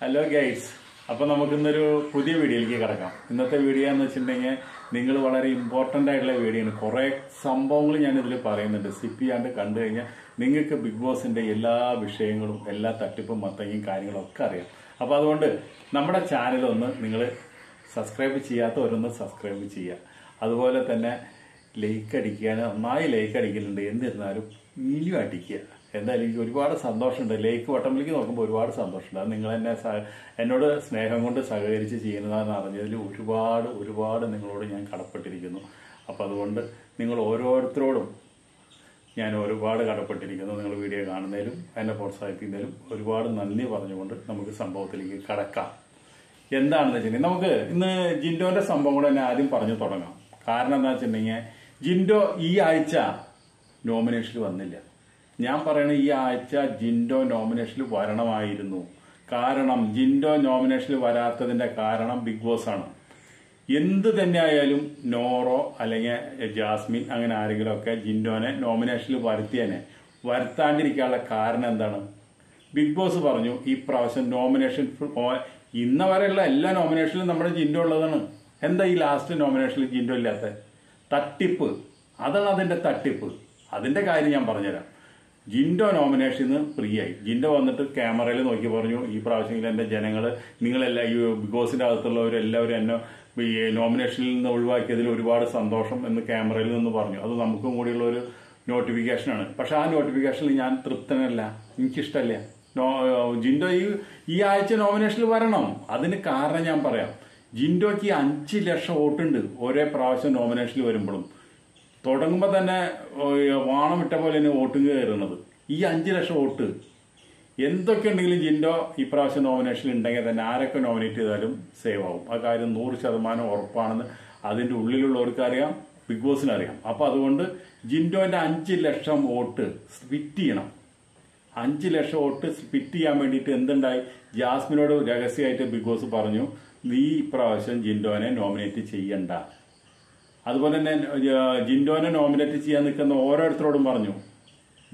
Hello guides അപ്പോൾ നമുക്ക് ഇന്നൊരു പുതിയ വീഡിയോയിലേക്ക് കിടക്കാം. ഇന്നത്തെ വീഡിയോ എന്ന് വെച്ചിട്ടുണ്ടെങ്കിൽ നിങ്ങൾ വളരെ ഇമ്പോർട്ടന്റ് ആയിട്ടുള്ള വീഡിയോ ആണ്. കുറെ സംഭവങ്ങൾ ഞാൻ ഇതിൽ പറയുന്നുണ്ട്. സ്കിപ്പ് ചെയ്യാണ്ട് കണ്ടു കഴിഞ്ഞാൽ നിങ്ങൾക്ക് ബിഗ് ബോസിന്റെ എല്ലാ വിഷയങ്ങളും എല്ലാ തട്ടിപ്പും മത്തങ്ങയും കാര്യങ്ങളും ഒക്കെ അറിയാം. അപ്പോൾ അതുകൊണ്ട് നമ്മുടെ ചാനൽ ഒന്ന് നിങ്ങൾ സബ്സ്ക്രൈബ് ചെയ്യാത്തവരൊന്ന് സബ്സ്ക്രൈബ് ചെയ്യുക. അതുപോലെ തന്നെ ലൈക്ക് അടിക്കുക. നന്നായി ലൈക്ക് അടിക്കലുണ്ട്. എന്നിരുന്നാലും ഇനിയും അടിക്കുക. എന്തായാലും എനിക്ക് ഒരുപാട് സന്തോഷമുണ്ട്. ലേക്ക് വട്ടമ്പിലേക്ക് നോക്കുമ്പോൾ ഒരുപാട് സന്തോഷമുണ്ട്. അത് നിങ്ങൾ എന്നെ എന്നോട് സ്നേഹം കൊണ്ട് സഹകരിച്ച് ചെയ്യുന്നതാണെന്ന് അറിഞ്ഞതിൽ ഒരുപാട് ഒരുപാട് നിങ്ങളോട് ഞാൻ കടപ്പെട്ടിരിക്കുന്നു. അപ്പം അതുകൊണ്ട് നിങ്ങൾ ഓരോരുത്തരോടും ഞാൻ ഒരുപാട് കടപ്പെട്ടിരിക്കുന്നു നിങ്ങൾ വീഡിയോ കാണുന്നതിലും എന്നെ പ്രോത്സാഹിപ്പിക്കുന്നതിലും. ഒരുപാട് നന്ദി പറഞ്ഞുകൊണ്ട് നമുക്ക് സംഭവത്തിലേക്ക് കടക്കാം. എന്താണെന്ന് വെച്ചിട്ടുണ്ടെങ്കിൽ നമുക്ക് ഇന്ന് ജിൻഡോന്റെ സംഭവം കൂടെ തന്നെ ആദ്യം പറഞ്ഞു തുടങ്ങാം. കാരണം എന്താ വെച്ചിട്ടുണ്ടെങ്കിൽ ജിൻഡോ ഈ ആഴ്ച നോമിനേഷനിൽ വന്നില്ല. ഞാൻ പറയണ ഈ ആഴ്ച ജിൻഡോ നോമിനേഷനിൽ വരണമായിരുന്നു. കാരണം ജിൻഡോ നോമിനേഷനിൽ വരാത്തതിന്റെ കാരണം ബിഗ് ബോസ് ആണ്. എന്ത് തന്നെ ആയാലും നോറോ അല്ലെങ്കിൽ ജാസ്മിൻ അങ്ങനെ ആരെങ്കിലും ഒക്കെ ജിൻഡോനെ നോമിനേഷനിൽ വരുത്തിയനെ. വരുത്താണ്ടിരിക്കാനുള്ള കാരണം എന്താണ്? ബിഗ് ബോസ് പറഞ്ഞു ഈ പ്രാവശ്യം നോമിനേഷൻ ഇന്ന വരെയുള്ള എല്ലാ നോമിനേഷനിലും നമ്മുടെ ജിൻഡോ ഉള്ളതാണ്. എന്താ ഈ ലാസ്റ്റ് നോമിനേഷനിൽ ജിൻഡോ ഇല്ലാത്ത? തട്ടിപ്പ്. അതാണ് അതിന്റെ തട്ടിപ്പ്. അതിന്റെ കാര്യം ഞാൻ പറഞ്ഞുതരാം. ജിൻഡോ ഫ്രീ ആയി ജിൻഡോ വന്നിട്ട് ക്യാമറയിൽ നോക്കി പറഞ്ഞു ഈ പ്രാവശ്യം എന്റെ ജനങ്ങൾ നിങ്ങളെല്ലാം ഈ ബിഗ് ബോസിന്റെ അകത്തുള്ളവരെല്ലാവരും എന്നെ ഈ നോമിനേഷനിൽ നിന്ന് ഒഴിവാക്കിയതിൽ ഒരുപാട് സന്തോഷം എന്ന് ക്യാമറയിൽ നിന്ന് പറഞ്ഞു. അത് നമുക്കും കൂടിയുള്ള ഒരു നോട്ടിഫിക്കേഷനാണ് പക്ഷെ ആ നോട്ടിഫിക്കേഷനിൽ ഞാൻ തൃപ്തനല്ല. എനിക്കിഷ്ടമല്ല ജിൻഡോ ഈ ഈ ആഴ്ച നോമിനേഷനിൽ വരണം. അതിന് കാരണം ഞാൻ പറയാം. ജിൻഡോയ്ക്ക് അഞ്ച് ലക്ഷം വോട്ടുണ്ട്. ഒരേ പ്രാവശ്യം നോമിനേഷനിൽ വരുമ്പോഴും. തുടങ്ങുമ്പോൾ തന്നെ വാണം ഇട്ട പോലെ തന്നെ വോട്ടിങ് കയറുന്നത്. ഈ അഞ്ച് ലക്ഷം വോട്ട് എന്തൊക്കെ ഉണ്ടെങ്കിലും ജിൻഡോ ഇപ്രാവശ്യം നോമിനേഷൻ ഉണ്ടെങ്കിൽ തന്നെ ആരൊക്കെ നോമിനേറ്റ് ചെയ്താലും സേവ് ആവും. ആ കാര്യം നൂറ് ശതമാനം ഉറപ്പാണെന്ന് അതിന്റെ ഉള്ളിലുള്ളവർക്ക് അറിയാം ബിഗ് ബോസിന് അറിയാം. അപ്പോൾ അതുകൊണ്ട് ജിൻഡോന്റെ അഞ്ച് ലക്ഷം വോട്ട് സ്പിറ്റ് ചെയ്യണം. അഞ്ച് ലക്ഷം വോട്ട് സ്പിറ്റ് ചെയ്യാൻ വേണ്ടിയിട്ട് എന്തുണ്ടായി? ജാസ്മിനോട് രഹസ്യമായിട്ട് ബിഗ് ബോസ് പറഞ്ഞു നീ ഇപ്രാവശ്യം ജിൻഡോനെ നോമിനേറ്റ് ചെയ്യണ്ട. അതുപോലെ തന്നെ ജിൻഡോനെ നോമിനേറ്റ് ചെയ്യാൻ നിൽക്കുന്ന ഓരോരുത്തരോടും പറഞ്ഞു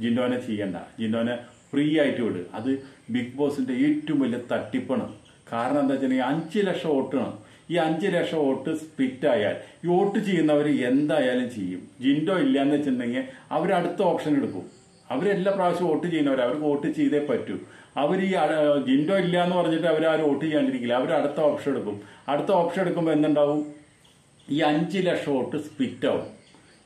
ജിൻഡോനെ ചെയ്യണ്ട. ജിൻഡോനെ ഫ്രീ ആയിട്ട് വിട്. അത് ബിഗ് ബോസിന്റെ ഏറ്റവും വലിയ തട്ടിപ്പാണ്. കാരണം എന്താ വെച്ചിട്ടുണ്ടെങ്കിൽ അഞ്ച് ലക്ഷം വോട്ടാണ് ഈ അഞ്ച് ലക്ഷം വോട്ട് സ്പിറ്റ് ആയാൽ ഈ വോട്ട് ചെയ്യുന്നവർ എന്തായാലും ചെയ്യും. ജിൻഡോ ഇല്ല എന്ന് വെച്ചിട്ടുണ്ടെങ്കിൽ അവർ അടുത്ത ഓപ്ഷൻ എടുക്കും. അവരെല്ലാ പ്രാവശ്യം വോട്ട് ചെയ്യുന്നവർ അവർക്ക് വോട്ട് ചെയ്തേ പറ്റൂ. അവർ ഈ ജിൻഡോ ഇല്ല എന്ന് പറഞ്ഞിട്ട് അവർ ആരും വോട്ട് ചെയ്യാണ്ടിരിക്കില്ല. അവർ അടുത്ത ഓപ്ഷൻ എടുക്കും. അടുത്ത ഓപ്ഷൻ എടുക്കുമ്പോൾ എന്തുണ്ടാവും? ഈ അഞ്ച് ലക്ഷം വോട്ട് സ്പ്ലിറ്റ് ആവും.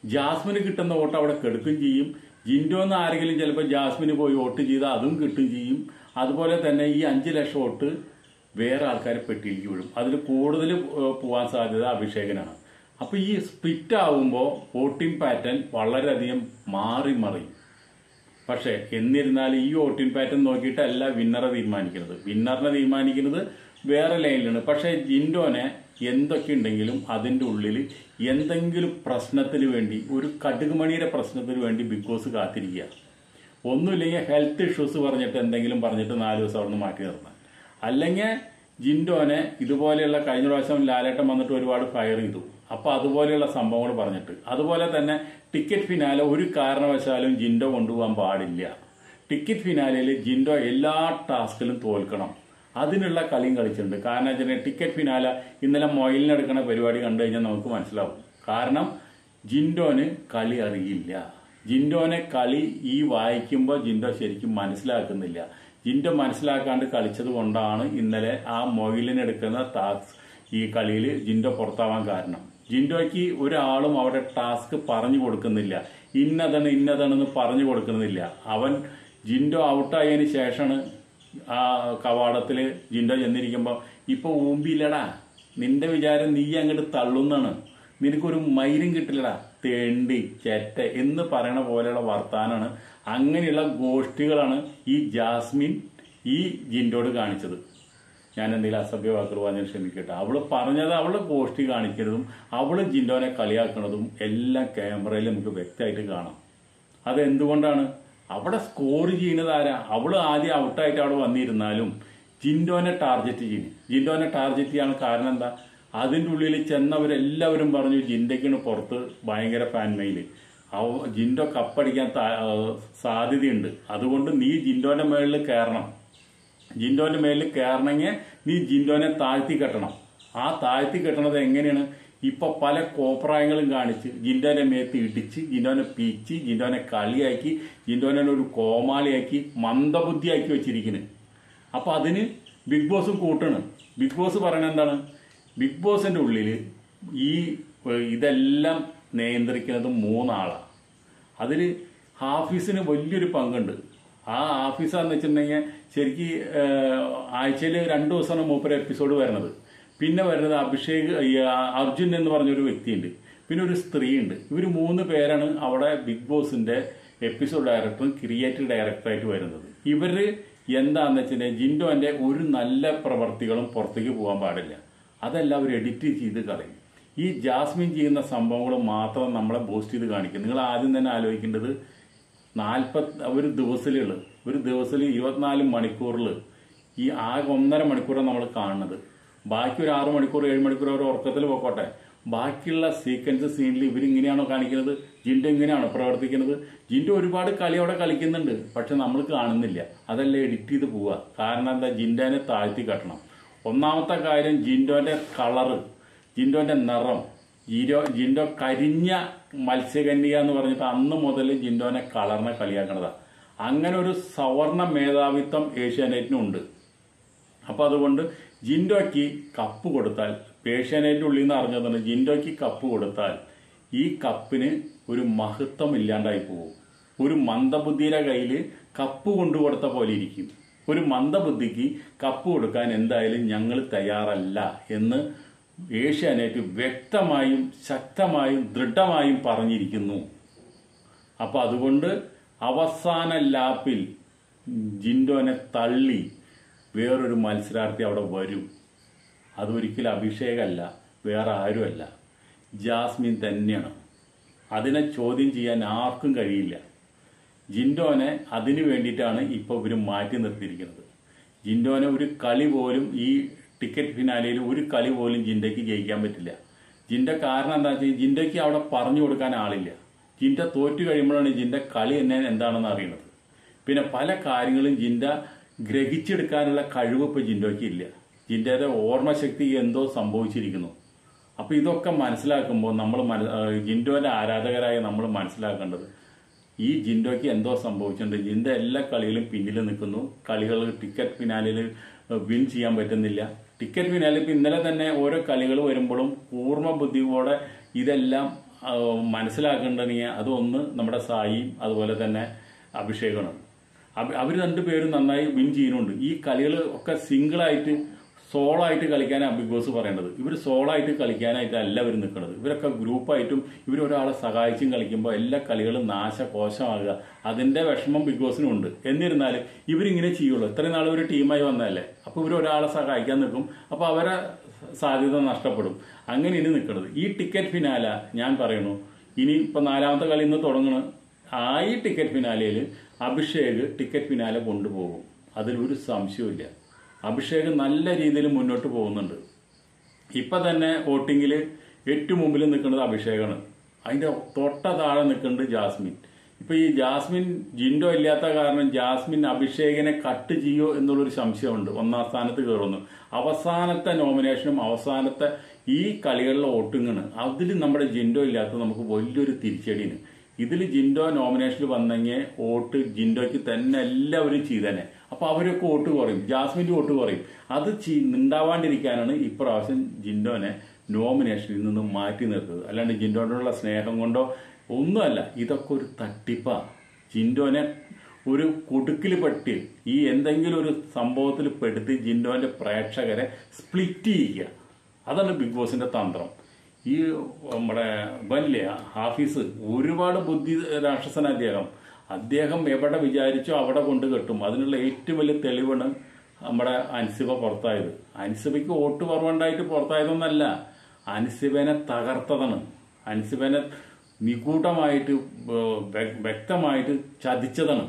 ജാസ്മിന് കിട്ടുന്ന വോട്ട് അവിടെ കെടുക്കും ചെയ്യും. ജിൻഡോ എന്ന് ആരെങ്കിലും ചിലപ്പോൾ ജാസ്മിന് പോയി വോട്ട് ചെയ്താൽ അതും കിട്ടും ചെയ്യും. അതുപോലെ തന്നെ ഈ അഞ്ച് ലക്ഷം വോട്ട് വേറെ ആൾക്കാരെ പെട്ടിയിലേക്ക് വിടും അതിൽ കൂടുതൽ പോകാൻ സാധ്യത അഭിഷേകനാണ്. അപ്പോൾ ഈ സ്പ്ലിറ്റ് ആവുമ്പോൾ വോട്ടിംഗ് പാറ്റേൺ വളരെയധികം മാറി മറിയും. പക്ഷേ എന്നിരുന്നാൽ ഈ വോട്ടിംഗ് പാറ്റേൺ നോക്കിയിട്ടല്ല വിന്നറെ തീരുമാനിക്കുന്നത്. വിന്നറിനെ തീരുമാനിക്കുന്നത് വേറെ ലൈനിലാണ്. പക്ഷേ ജിൻഡോനെ എന്തൊക്കെ ഉണ്ടെങ്കിലും അതിന്റെ ഉള്ളിൽ എന്തെങ്കിലും പ്രശ്നത്തിന് വേണ്ടി ഒരു കടുകുമണിയുടെ പ്രശ്നത്തിന് വേണ്ടി ബിഗ് ബോസ് കാത്തിരിക്കുക. ഒന്നുമില്ലെങ്കിൽ ഹെൽത്ത് ഇഷ്യൂസ് പറഞ്ഞിട്ട് എന്തെങ്കിലും പറഞ്ഞിട്ട് നാല് ദിവസം അവിടെ നിന്ന് മാറ്റി നിർത്താൻ അല്ലെങ്കിൽ ജിൻഡോനെ ഇതുപോലെയുള്ള കഴിഞ്ഞ പ്രാവശ്യം ലാലേട്ടം വന്നിട്ട് ഒരുപാട് ഫയർ ചെയ്തു. അപ്പോൾ അതുപോലെയുള്ള സംഭവങ്ങൾ പറഞ്ഞിട്ട്. അതുപോലെ തന്നെ ടിക്കറ്റ് ഫിനാലെ ഒരു കാരണവശാലും ജിൻഡോ കൊണ്ടുപോകാൻ പാടില്ല. ടിക്കറ്റ് ഫിനാലയിൽ ജിൻഡോ എല്ലാ ടാസ്കിലും തോൽക്കണം. അതിനുള്ള കളിയും കളിച്ചിട്ടുണ്ട്. കാരണം വെച്ചാൽ ടിക്കറ്റ് ഫിനാല ഇന്നലെ മൊയിലിനെടുക്കുന്ന പരിപാടി കണ്ടു കഴിഞ്ഞാൽ നമുക്ക് മനസ്സിലാവും. കാരണം ജിൻഡോന് കളി അറിയില്ല. ജിൻഡോനെ കളി ഈ വായിക്കുമ്പോൾ ജിൻഡോ ശരിക്കും മനസ്സിലാക്കുന്നില്ല. ജിൻഡോ മനസ്സിലാക്കാണ്ട് കളിച്ചത് കൊണ്ടാണ് ഇന്നലെ ആ മൊയിലിനെടുക്കുന്ന ടാസ്ക് ഈ കളിയിൽ ജിൻഡോ പുറത്താവാൻ കാരണം. ജിൻഡോയ്ക്ക് ഒരാളും അവിടെ ടാസ്ക് പറഞ്ഞു കൊടുക്കുന്നില്ല. ഇന്നതാണ് ഇന്നതാണെന്ന് പറഞ്ഞു കൊടുക്കുന്നില്ല. അവൻ ജിൻഡോ ഔട്ടായതിനു ശേഷമാണ് ആ കവാടത്തിൽ ജിൻഡോ ചെന്നിരിക്കുമ്പോൾ ഇപ്പൊ ഊമ്പിയില്ലടാ. നിന്റെ വിചാരം നീ അങ്ങോട്ട് തള്ളുന്നാണ്. നിനക്കൊരു മൈരും കിട്ടില്ലടാ. തേണ്ടി ചെറ്റ എന്ന് പറയണ പോലെയുള്ള വർത്താനാണ് അങ്ങനെയുള്ള ഗോഷ്ഠികളാണ് ഈ ജാസ്മിൻ ഈ ജിൻഡോട് കാണിച്ചത്. ഞാൻ എന്തെങ്കിലും അസഭ്യ വാക്കുകൾ പറഞ്ഞാൽ ക്ഷമിക്കട്ടെ. അവൾ പറഞ്ഞത് അവൾ ഗോഷ്ഠി കാണിക്കുന്നതും അവൾ ജിൻഡോനെ കളിയാക്കുന്നതും എല്ലാം ക്യാമറയിൽ നമുക്ക് വ്യക്തമായിട്ട് കാണാം. അതെന്തുകൊണ്ടാണ്? അവിടെ സ്കോർ ചെയ്യുന്നത് ആരാ? അവൾ ആദ്യം ഔട്ടായിട്ട് അവിടെ വന്നിരുന്നാലും ജിൻഡോനെ ടാർഗറ്റ് ചെയ്യുന്നു ജിൻഡോനെ ടാർഗറ്റ് ചെയ്യാൻ കാരണം എന്താ? അതിന്റെ ഉള്ളിൽ ചെന്നവരെല്ലാവരും പറഞ്ഞു ജിൻഡയ്ക്കാണ് പുറത്ത് ഭയങ്കര ഫാൻമയിൽ അവ ജിൻഡോ കപ്പടിക്കാൻ സാധ്യതയുണ്ട്. അതുകൊണ്ട് നീ ജിൻഡോന്റെ മേളിൽ കയറണം. ജിൻഡോന്റെ മേളിൽ കയറണമെങ്കിൽ നീ ജിൻഡോനെ താഴ്ത്തി കെട്ടണം. ആ താഴ്ത്തി കെട്ടണത് എങ്ങനെയാണ്? ഇപ്പൊ പല കോപ്രായങ്ങളും കാണിച്ച് ജിൻഡോനെ മേത്ത് ഇടിച്ച് ജിൻഡോനെ പീച്ച് ജിൻഡോനെ കളിയാക്കി ജിൻഡോനെ ഒരു കോമാളിയാക്കി മന്ദബുദ്ധിയാക്കി വെച്ചിരിക്കുന്നു. അപ്പൊ അതിന് ബിഗ് ബോസ് കൂട്ടണം. ബിഗ് ബോസ് പറയണത് എന്താണ്? ബിഗ് ബോസിന്റെ ഉള്ളിൽ ഈ ഇതെല്ലാം നിയന്ത്രിക്കുന്നത് മൂന്നാളാണ് അതിൽ ഹാഫീസിന് വലിയൊരു പങ്കുണ്ട്. ആ ഹാഫീസാന്ന് വെച്ചിട്ടുണ്ടെങ്കിൽ ശരിക്കും ആഴ്ചയിൽ രണ്ട് ദിവസമാണ് മൂപ്പര് എപ്പിസോഡ് വരുന്നത് പിന്നെ വരുന്നത് അഭിഷേക് അർജുൻ എന്ന് പറഞ്ഞൊരു വ്യക്തിയുണ്ട്. പിന്നെ ഒരു സ്ത്രീയുണ്ട്. ഇവർ മൂന്ന് പേരാണ് അവിടെ ബിഗ് ബോസിന്റെ എപ്പിസോഡ് ഡയറക്ടറും ക്രിയേറ്റീവ് ഡയറക്ടറായിട്ട് വരുന്നത്. ഇവർ എന്താന്ന് വെച്ചിട്ടുണ്ടെങ്കിൽ ജിൻഡോന്റെ ഒരു നല്ല പ്രവർത്തികളും പുറത്തേക്ക് പോകാൻ പാടില്ല. അതെല്ലാം അവർ എഡിറ്റ് ചെയ്ത് കളയും. ഈ ജാസ്മിൻ ചെയ്യുന്ന സംഭവങ്ങൾ മാത്രം നമ്മളെ ബോസ്റ്റ് ചെയ്ത് കാണിക്കും. നിങ്ങൾ ആദ്യം തന്നെ ആലോചിക്കേണ്ടത് നാൽപ്പത് ഒരു ദിവസത്തിലുള്ള ഒരു ദിവസത്തിൽ ഇരുപത്തിനാല് മണിക്കൂറിൽ ഈ ആകെ ഒന്നര മണിക്കൂറാണ് നമ്മൾ കാണുന്നത്. ബാക്കി ഒരു ആറ് മണിക്കൂർ ഏഴ് മണിക്കൂർ അവർ ഉറക്കത്തിൽ പോക്കോട്ടെ. ബാക്കിയുള്ള സീക്വൻസ് സീനിൽ ഇവരിങ്ങനെയാണോ കാണിക്കുന്നത്? ജിന്റെ ഇങ്ങനെയാണോ പ്രവർത്തിക്കുന്നത്? ജിന്റെ ഒരുപാട് കളി അവിടെ കളിക്കുന്നുണ്ട് പക്ഷെ നമ്മൾ കാണുന്നില്ല. അതല്ലേ എഡിറ്റ് ചെയ്ത് പോവുക. കാരണം എന്താ? ജിൻഡോനെ താഴ്ത്തി കെട്ടണം. ഒന്നാമത്തെ കാര്യം ജിൻഡോന്റെ കളറ് ജിൻഡോന്റെ നിറം. ജിൻഡോ ജിൻഡോ കരിഞ്ഞ മത്സ്യകന്യ എന്ന് പറഞ്ഞിട്ട് അന്ന് മുതൽ ജിൻഡോനെ കളറിനെ കളിയാക്കണതാണ് അങ്ങനെ ഒരു സവർണ മേധാവിത്വം ഏഷ്യാനെറ്റിനുണ്ട്. അപ്പോൾ അതുകൊണ്ട് ജിൻഡോയ്ക്ക് കപ്പ് കൊടുത്താൽ പേഷ്യനേറ്റ് ഉള്ളിൽ നിന്ന് അറിഞ്ഞതാണ് ജിൻഡോയ്ക്ക് കപ്പ് കൊടുത്താൽ ഈ കപ്പിന് ഒരു മഹത്വം ഇല്ലാണ്ടായി പോകും ഒരു മന്ദബുദ്ധിയുടെ കയ്യിൽ കപ്പ് കൊണ്ടു കൊടുത്ത പോലെ ഇരിക്കും. ഒരു മന്ദബുദ്ധിക്ക് കപ്പ് കൊടുക്കാൻ എന്തായാലും ഞങ്ങൾ തയ്യാറല്ല എന്ന് ഏഷ്യാനെറ്റ് വ്യക്തമായും ശക്തമായും ദൃഢമായും പറഞ്ഞിരിക്കുന്നു. അപ്പൊ അതുകൊണ്ട് അവസാന ലാപ്പിൽ ജിൻഡോനെ തള്ളി വേറൊരു മത്സരാർത്ഥി അവിടെ വരും. അതൊരിക്കലും അഭിഷേകമല്ല വേറെ ആരുമല്ല. ജാസ്മിൻ തന്നെയാണ്. അതിനെ ചോദ്യം ചെയ്യാൻ ആർക്കും കഴിയില്ല. ജിൻഡോനെ അതിനു വേണ്ടിയിട്ടാണ് ഇപ്പോൾ ഇവർ മാറ്റി നിർത്തിയിരിക്കുന്നത്. ജിൻഡോനെ ഒരു കളി പോലും ഈ ടിക്കറ്റ് ഫിനാലയിൽ ഒരു കളി പോലും ജിൻഡയ്ക്ക് ജയിക്കാൻ പറ്റില്ല. ജിന്റെ കാരണം എന്താ വെച്ചാൽ ജിൻഡയ്ക്ക് അവിടെ പറഞ്ഞു കൊടുക്കാൻ ആളില്ല. ജിന്റെ തോറ്റു കഴിയുമ്പോഴാണ് ജിന്റെ കളി തന്നെ എന്താണെന്ന് അറിയുന്നത് പിന്നെ പല കാര്യങ്ങളും ജിൻഡ ഗ്രഹിച്ചെടുക്കാനുള്ള കഴിവ് ഇപ്പോൾ ജിൻഡോയ്ക്ക് ഇല്ല. ജിൻഡയുടെ ഓർമ്മശക്തി എന്തോ സംഭവിച്ചിരിക്കുന്നു. അപ്പൊ ഇതൊക്കെ മനസ്സിലാക്കുമ്പോൾ നമ്മൾ ജിൻഡോന്റെ ആരാധകരായ നമ്മൾ മനസ്സിലാക്കേണ്ടത് ഈ ജിൻഡോയ്ക്ക് എന്തോ സംഭവിച്ചിട്ടുണ്ട്. ജിൻഡോ എല്ലാ കളിയിലും പിന്നിൽ നിൽക്കുന്നു. കളികൾ ടിക്കറ്റ് ഫിനാലിൽ വിൻ ചെയ്യാൻ പറ്റുന്നില്ല. ടിക്കറ്റ് ഫിനാലിൽ ഇപ്പൊ ഇന്നലെ തന്നെ ഓരോ കളികൾ വരുമ്പോഴും പൂർണ ബുദ്ധിയോടെ ഇതെല്ലാം മനസ്സിലാക്കേണ്ടതെങ്കിൽ അതൊന്ന് നമ്മുടെ സായിയും അതുപോലെ തന്നെ അഭിഷേകമാണ് അവർ രണ്ടുപേരും നന്നായി വിൻ ചെയ്യുന്നുണ്ട്. ഈ കളികൾ ഒക്കെ സിംഗിളായിട്ട് സോളായിട്ട് കളിക്കാനാണ് ബിഗ് ബോസ് പറയേണ്ടത്. ഇവർ സോളായിട്ട് കളിക്കാനായിട്ടല്ല അവർ നിൽക്കുന്നത്. ഇവരൊക്കെ ഗ്രൂപ്പായിട്ടും ഇവർ ഒരാളെ സഹായിച്ചും കളിക്കുമ്പോൾ എല്ലാ കളികളും നാശകോശമാകുക. അതിന്റെ വിഷമം ബിഗ് ബോസിനും ഉണ്ട്. എന്നിരുന്നാലും ഇവരിങ്ങനെ ചെയ്യുള്ളൂ. ഇത്രയും നാൾ ഒരു ടീമായി വന്നതല്ലേ? അപ്പോൾ ഇവർ ഒരാളെ സഹായിക്കാൻ നിൽക്കും. അപ്പോൾ അവരെ സാധ്യത നഷ്ടപ്പെടും. അങ്ങനെ ഇനി നിൽക്കുന്നത് ഈ ടിക്കറ്റ് ഫിനാല ഞാൻ പറയുന്നു ഇനി ഇപ്പം നാലാമത്തെ കളി ഇന്ന് തുടങ്ങണം. ആ ഈ ടിക്കറ്റ് ഫിനാലയിൽ അഭിഷേക് ടിക്കറ്റ് പിന്നാലെ കൊണ്ടുപോകും. അതിലൊരു സംശയവുമില്ല. അഭിഷേക് നല്ല രീതിയിൽ മുന്നോട്ട് പോകുന്നുണ്ട്. ഇപ്പം തന്നെ വോട്ടിങ്ങിൽ ഏറ്റവും മുമ്പിൽ നിൽക്കുന്നത് അഭിഷേകാണ്. അതിന്റെ തൊട്ട താഴെ നിൽക്കുന്നത് ജാസ്മിൻ. ഇപ്പോൾ ഈ ജാസ്മിൻ ജിൻഡോ ഇല്ലാത്ത കാരണം ജാസ്മിൻ അഭിഷേകിനെ കട്ട് ചെയ്യോ എന്നുള്ളൊരു സംശയമുണ്ട്. ഒന്നാം സ്ഥാനത്ത് കയറുന്നു. അവസാനത്തെ നോമിനേഷനും അവസാനത്തെ ഈ കളികളിലെ വോട്ടിങ്ങാണ്. അതിൽ നമ്മുടെ ജിൻഡോ ഇല്ലാത്ത നമുക്ക് വലിയൊരു തിരിച്ചടിയാണ്. ഇതിൽ ജിൻഡോ നോമിനേഷനിൽ വന്നെങ്കിൽ വോട്ട് ജിൻഡോയ്ക്ക് തന്നെ എല്ലാവരും ചെയ്തന്നെ. അപ്പൊ അവരൊക്കെ വോട്ട് കുറയും. ജാസ്മിന്റെ വോട്ട് കുറയും. അത് ഉണ്ടാവാണ്ടിരിക്കാനാണ് ഇപ്രാവശ്യം ജിൻഡോനെ നോമിനേഷനിൽ നിന്ന് മാറ്റി നിർത്തത് അല്ലാണ്ട് ജിൻഡോനോടുള്ള സ്നേഹം കൊണ്ടോ ഒന്നുമല്ല. ഇതൊക്കെ ഒരു തട്ടിപ്പാ. ജിൻഡോനെ ഒരു കുടുക്കിൽ പെട്ടി ഈ എന്തെങ്കിലും ഒരു സംഭവത്തിൽ പെടുത്തി ജിൻഡോന്റെ പ്രേക്ഷകരെ സ്പ്ലിറ്റ് ചെയ്യുക. അതാണ് ബിഗ് ബോസിന്റെ തന്ത്രം. ഈ നമ്മുടെ വല്യ ഹാഫീസ് ഒരുപാട് ബുദ്ധി രാക്ഷസന അദ്ദേഹം. അദ്ദേഹം എവിടെ വിചാരിച്ചോ അവിടെ കൊണ്ട് കെട്ടും. അതിനുള്ള ഏറ്റവും വലിയ തെളിവാണ് നമ്മുടെ അൻസിബ പുറത്തായത്. അൻസിബയ്ക്ക് വോട്ട് കുറവുണ്ടായിട്ട് പുറത്തായതൊന്നല്ല. അൻസിബനെ തകർത്തതാണ്. അൻസിബനെ നിഗൂഢമായിട്ട് വ്യക്തമായിട്ട് ചതിച്ചതാണ്.